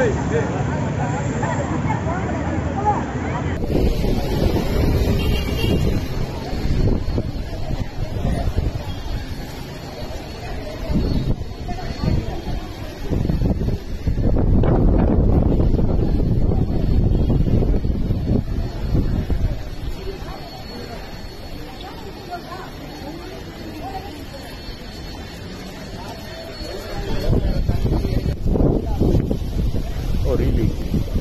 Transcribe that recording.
Let's go. Oh, really?